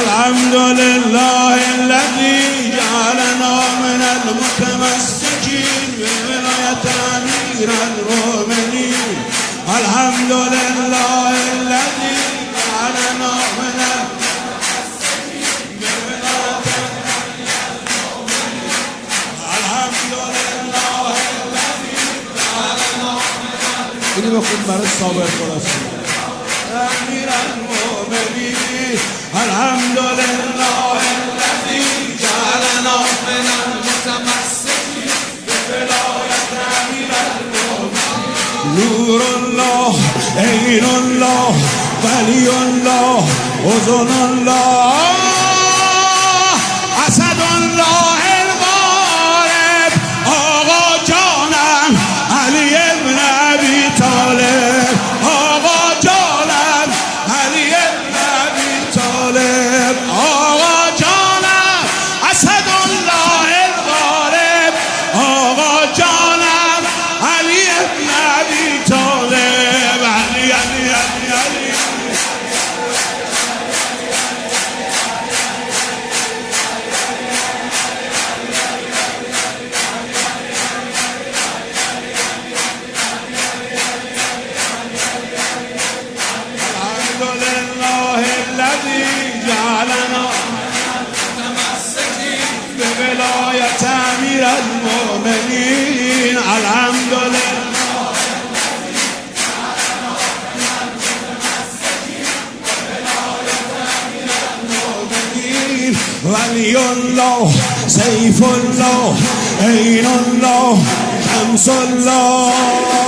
الحمد لله الذي جعلنا من المتمسكين بولاية أمير المؤمنين. الحمد لله الذي جعلنا من المتمسكين بولاية الحمد لله الذي جعلنا اینو بخون برای صابر نور الله عين الله ولي الله أذن الله الذي جعلنا متمسكين بولاية أمير المؤمنين الحمد لله المؤمنين ولي الله سيف الله عين الله شمس الله.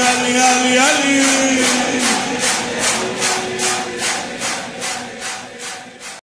Ali, Ali, Ali, Ali.